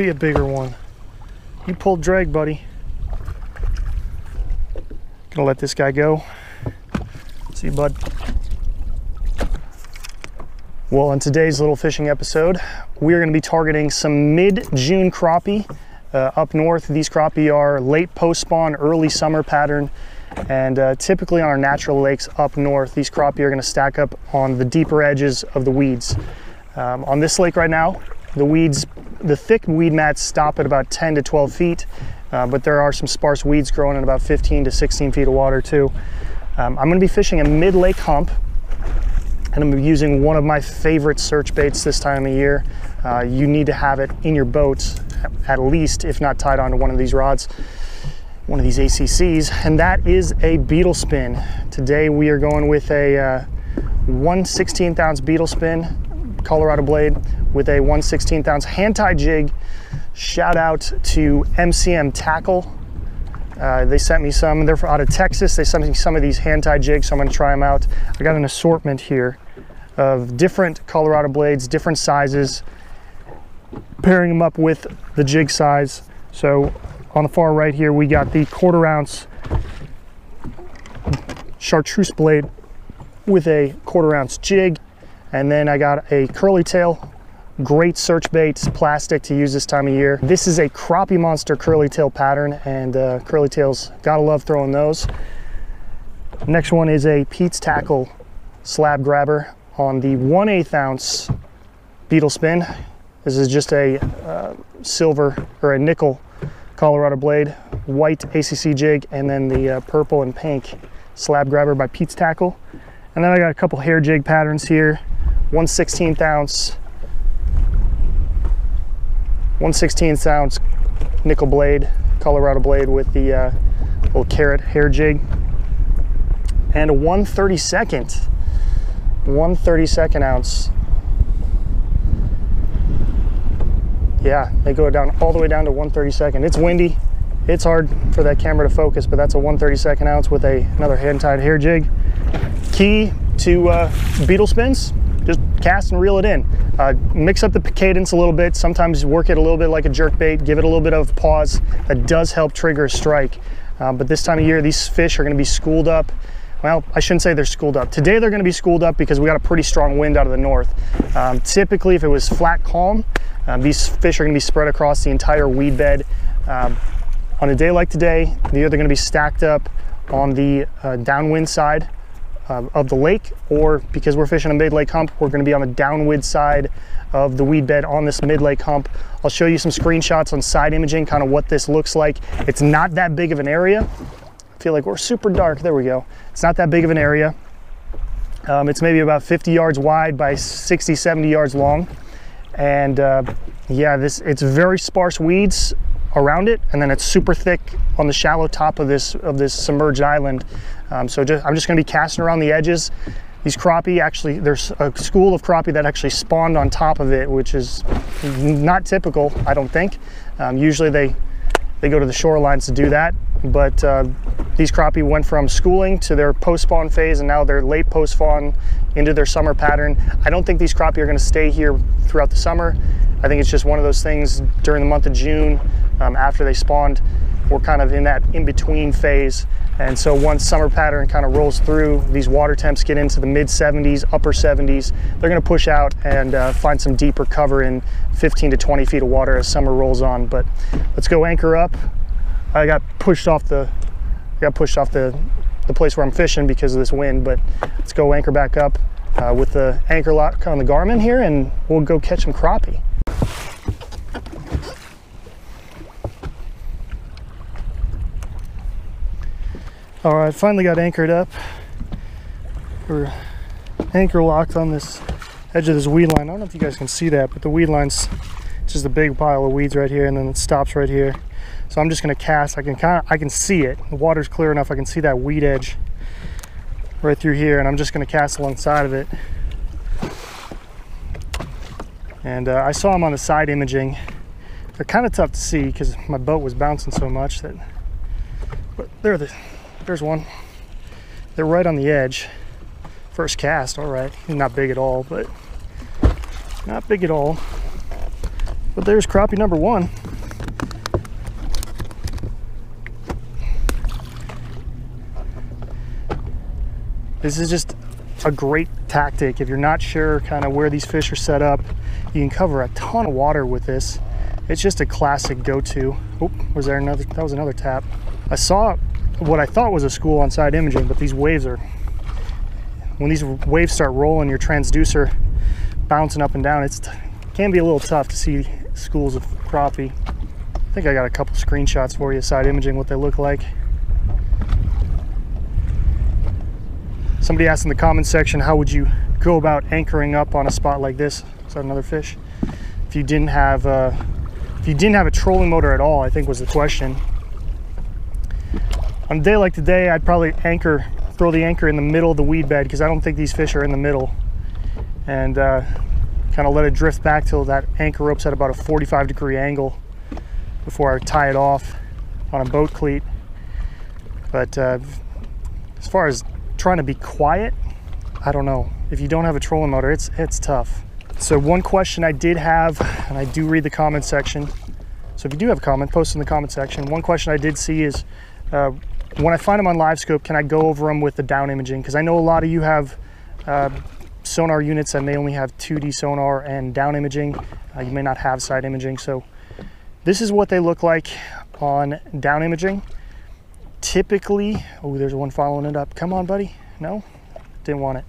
be a bigger one. You pulled drag, buddy. Gonna let this guy go. See you, bud. Well, in today's little fishing episode, we are gonna be targeting some mid-June crappie uh, up north. These crappie are late post-spawn, early summer pattern. And uh, typically on our natural lakes up north, these crappie are gonna stack up on the deeper edges of the weeds. Um, on this lake right now, the weeds, the thick weed mats stop at about 10 to 12 feet, uh, but there are some sparse weeds growing in about 15 to 16 feet of water too. Um, I'm gonna be fishing a mid-lake hump, and I'm using one of my favorite search baits this time of year. Uh, you need to have it in your boat, at least, if not tied onto one of these rods, one of these ACCs, and that is a beetle spin. Today we are going with a uh, 1 16th ounce beetle spin, Colorado blade, with a 1 16th ounce hand tie jig. Shout out to MCM Tackle. Uh, they sent me some, they're out of Texas. They sent me some of these hand tie jigs, so I'm gonna try them out. I got an assortment here of different Colorado blades, different sizes, pairing them up with the jig size. So on the far right here, we got the quarter ounce chartreuse blade with a quarter ounce jig. And then I got a curly tail, great search baits, plastic to use this time of year. This is a crappie monster curly tail pattern and uh, curly tails, gotta love throwing those. Next one is a Pete's Tackle slab grabber on the 1 8 ounce beetle spin. This is just a uh, silver or a nickel Colorado blade, white ACC jig, and then the uh, purple and pink slab grabber by Pete's Tackle. And then I got a couple hair jig patterns here. 1 16th ounce, 1 16th ounce nickel blade, Colorado blade with the uh, little carrot hair jig. And a 1 32nd, 1 32nd ounce yeah, they go down all the way down to 132nd. It's windy. It's hard for that camera to focus, but that's a 132nd ounce with a another hand-tied hair jig. Key to uh, beetle spins, cast and reel it in. Uh, mix up the cadence a little bit. Sometimes work it a little bit like a jerk bait. Give it a little bit of pause. That does help trigger a strike. Uh, but this time of year, these fish are going to be schooled up. Well, I shouldn't say they're schooled up. Today they're going to be schooled up because we got a pretty strong wind out of the north. Um, typically, if it was flat calm, um, these fish are going to be spread across the entire weed bed. Um, on a day like today, they're going to be stacked up on the uh, downwind side uh, of the lake, or because we're fishing a mid-lake hump, we're going to be on the downwind side of the weed bed on this mid-lake hump. I'll show you some screenshots on side imaging, kind of what this looks like. It's not that big of an area. I feel like we're super dark. There we go. It's not that big of an area. Um, it's maybe about 50 yards wide by 60, 70 yards long and uh, yeah this it's very sparse weeds around it and then it's super thick on the shallow top of this of this submerged island um, so just, I'm just going to be casting around the edges these crappie actually there's a school of crappie that actually spawned on top of it which is not typical I don't think um, usually they they go to the shorelines to do that but uh, these crappie went from schooling to their post-spawn phase and now they're late post-spawn into their summer pattern. I don't think these crappie are gonna stay here throughout the summer. I think it's just one of those things during the month of June um, after they spawned, we're kind of in that in-between phase. And so once summer pattern kind of rolls through, these water temps get into the mid 70s, upper 70s, they're gonna push out and uh, find some deeper cover in 15 to 20 feet of water as summer rolls on. But let's go anchor up. I got pushed off the got pushed off the the place where I'm fishing because of this wind, but let's go anchor back up uh, with the anchor lock on the Garmin here and we'll go catch some crappie. All right, finally got anchored up. We're anchor locked on this edge of this weed line. I don't know if you guys can see that, but the weed line's just a big pile of weeds right here and then it stops right here. So I'm just gonna cast, I can kind of, I can see it. The water's clear enough, I can see that weed edge right through here and I'm just gonna cast alongside of it. And uh, I saw them on the side imaging. They're kind of tough to see because my boat was bouncing so much that, but there, the, there's one. They're right on the edge. First cast, all right. Not big at all, but not big at all. But there's crappie number one. This is just a great tactic. If you're not sure kind of where these fish are set up, you can cover a ton of water with this. It's just a classic go-to. Oh, was there another, that was another tap. I saw what I thought was a school on side imaging, but these waves are, when these waves start rolling, your transducer bouncing up and down, it's, it can be a little tough to see schools of crappie. I think I got a couple screenshots for you, side imaging, what they look like. Somebody asked in the comments section, how would you go about anchoring up on a spot like this? Is that another fish? If you didn't have, uh, if you didn't have a trolling motor at all, I think was the question. On a day like today, I'd probably anchor, throw the anchor in the middle of the weed bed because I don't think these fish are in the middle. And uh, kind of let it drift back till that anchor rope's at about a 45 degree angle before I tie it off on a boat cleat. But uh, as far as trying to be quiet, I don't know. If you don't have a trolling motor, it's it's tough. So one question I did have, and I do read the comment section. So if you do have a comment, post in the comment section. One question I did see is, uh, when I find them on LiveScope, can I go over them with the down imaging? Because I know a lot of you have uh, sonar units and they only have 2D sonar and down imaging. Uh, you may not have side imaging. So this is what they look like on down imaging. Typically, oh, there's one following it up. Come on, buddy. No, didn't want it.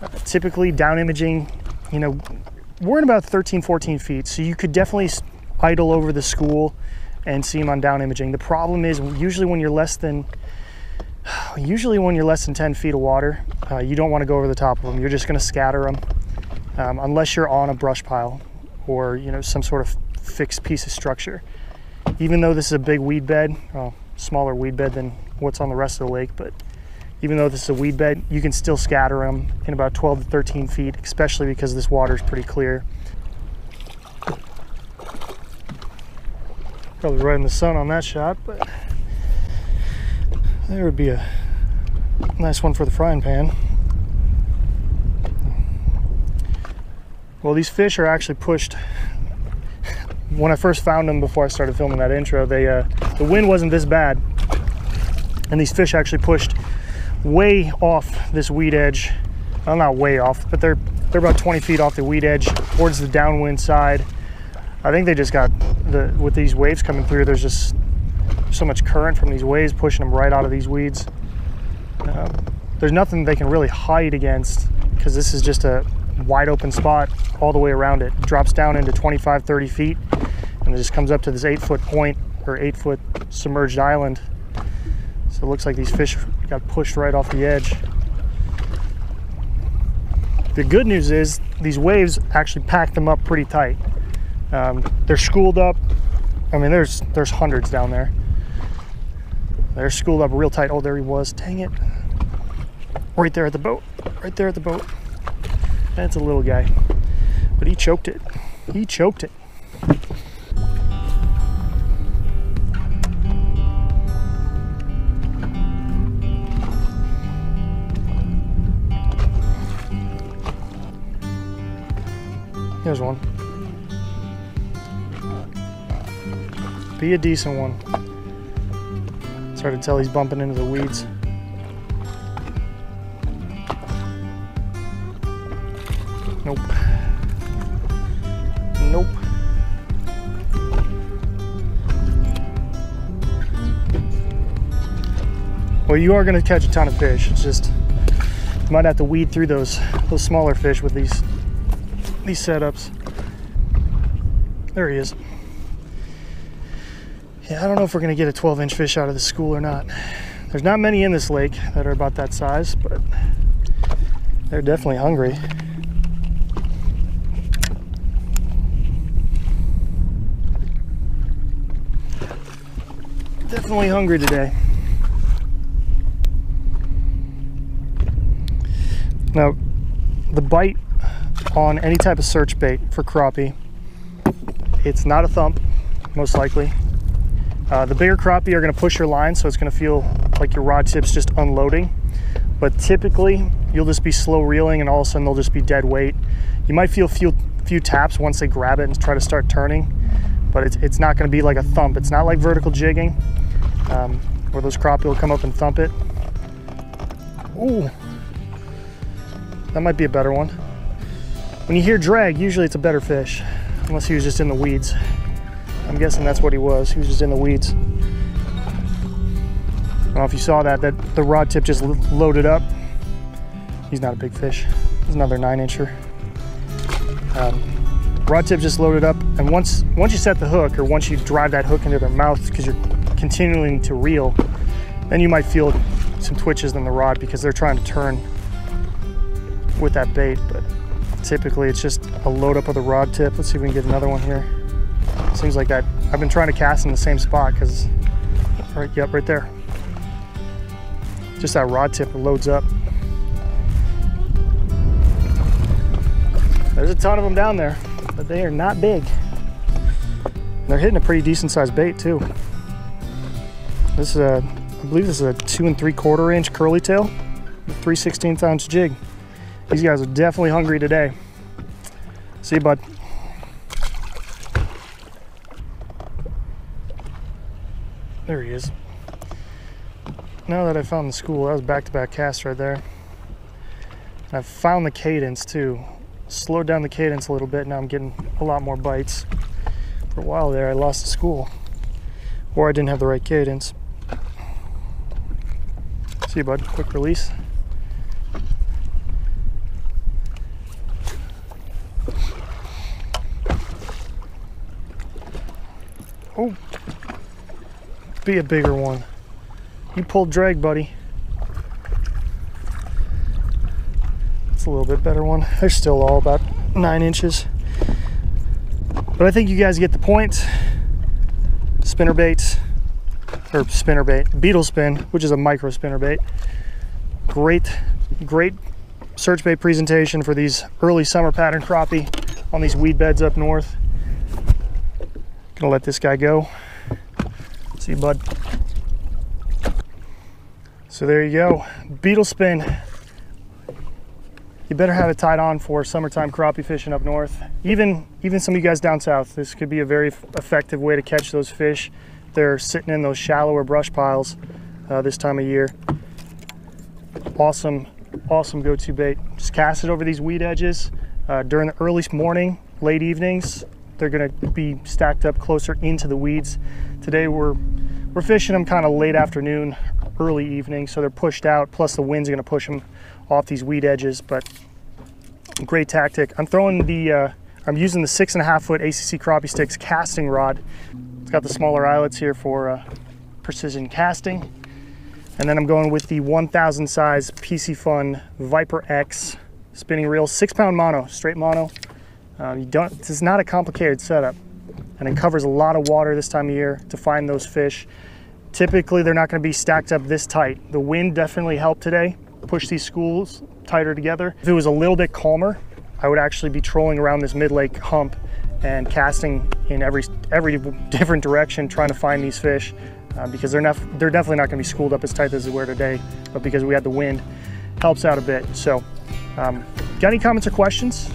Uh, typically down imaging, you know, we're in about 13, 14 feet. So you could definitely idle over the school and see them on down imaging. The problem is usually when you're less than usually when you're less than 10 feet of water, uh, you don't want to go over the top of them. You're just going to scatter them um, unless you're on a brush pile or you know some sort of fixed piece of structure. Even though this is a big weed bed, well, smaller weed bed than what's on the rest of the lake, but even though this is a weed bed, you can still scatter them in about 12 to 13 feet, especially because this water is pretty clear. Probably right in the sun on that shot, but there would be a nice one for the frying pan. Well, these fish are actually pushed. When I first found them before I started filming that intro, they uh, the wind wasn't this bad, and these fish actually pushed way off this weed edge. Well, not way off, but they're they're about 20 feet off the weed edge towards the downwind side. I think they just got the with these waves coming through. There's just so much current from these waves pushing them right out of these weeds. Um, there's nothing they can really hide against because this is just a wide open spot all the way around it. it. Drops down into 25, 30 feet and it just comes up to this eight foot point or eight foot submerged island. So it looks like these fish got pushed right off the edge. The good news is these waves actually pack them up pretty tight. Um, they're schooled up. I mean, there's there's hundreds down there. They're schooled up real tight. Oh, there he was. Dang it. Right there at the boat. Right there at the boat. That's a little guy. But he choked it. He choked it. Here's one. Be a decent one. It's hard to tell he's bumping into the weeds. Nope. Nope. Well, you are going to catch a ton of fish. It's just you might have to weed through those those smaller fish with these these setups. There he is. Yeah, I don't know if we're gonna get a 12 inch fish out of the school or not. There's not many in this lake that are about that size, but they're definitely hungry. Definitely hungry today. Now, the bite on any type of search bait for crappie, it's not a thump, most likely. Uh, the bigger crappie are going to push your line, so it's going to feel like your rod tip's just unloading. But typically, you'll just be slow reeling, and all of a sudden they'll just be dead weight. You might feel feel few taps once they grab it and try to start turning, but it's, it's not gonna be like a thump. It's not like vertical jigging um, where those crappie will come up and thump it. Ooh, that might be a better one. When you hear drag, usually it's a better fish, unless he was just in the weeds. I'm guessing that's what he was. He was just in the weeds. I don't know if you saw that, that the rod tip just loaded up. He's not a big fish. He's another nine incher. Um, rod tip just loaded up, and once once you set the hook, or once you drive that hook into their mouth, because you're continuing to reel, then you might feel some twitches in the rod because they're trying to turn with that bait. But typically, it's just a load up of the rod tip. Let's see if we can get another one here. Seems like that. I've been trying to cast in the same spot because, right, yep, right there. Just that rod tip loads up. There's a ton of them down there, but they are not big. They're hitting a pretty decent sized bait too. This is a, I believe this is a two and three quarter inch curly tail, 3 16th ounce jig. These guys are definitely hungry today. See bud. There he is. Now that I found the school, that was back-to-back -back cast right there. And I've found the cadence too. Slowed down the cadence a little bit, now I'm getting a lot more bites. For a while there, I lost the school. Or I didn't have the right cadence. See you, bud. Quick release. Oh, be a bigger one. You pulled drag, buddy. It's a little bit better one. They're still all about nine inches. But I think you guys get the point. Spinner baits, or spinner bait, beetle spin, which is a micro spinner bait. Great, great search bait presentation for these early summer pattern crappie on these weed beds up north. Gonna let this guy go. See you, bud. So there you go. Beetle spin. You better have it tied on for summertime crappie fishing up north. Even, even some of you guys down south, this could be a very effective way to catch those fish. They're sitting in those shallower brush piles uh, this time of year. Awesome, awesome go-to bait. Just cast it over these weed edges uh, during the early morning, late evenings. They're gonna be stacked up closer into the weeds. Today we're we're fishing them kind of late afternoon, early evening, so they're pushed out. Plus the wind's gonna push them off these weed edges, but great tactic. I'm throwing the, uh, I'm using the six and a half foot ACC Crappie Stix casting rod. It's got the smaller eyelets here for uh, precision casting. And then I'm going with the 1000 size Piscifun Viper X spinning reel, six pound mono, straight mono. Um, you don't, this is not a complicated setup and it covers a lot of water this time of year to find those fish. Typically, they're not gonna be stacked up this tight. The wind definitely helped today, push these schools tighter together. If it was a little bit calmer, I would actually be trolling around this mid-lake hump and casting in every every different direction, trying to find these fish uh, because they're not they're definitely not going to be schooled up as tight as they were today. But because we had the wind, helps out a bit. So, um, got any comments or questions?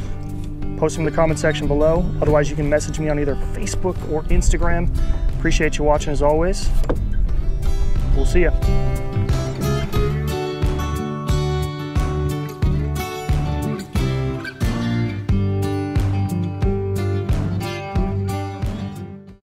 Post them in the comment section below. Otherwise, you can message me on either Facebook or Instagram. Appreciate you watching as always. We'll see you.